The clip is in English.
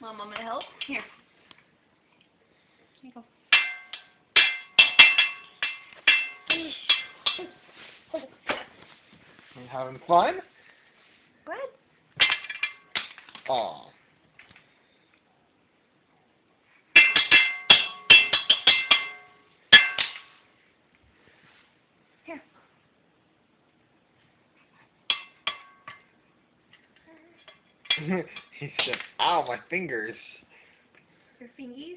Mom, I'm gonna help. Here. Here you go. You having fun? Good. Aw. Here. he said, ow, my fingers. Your fingies.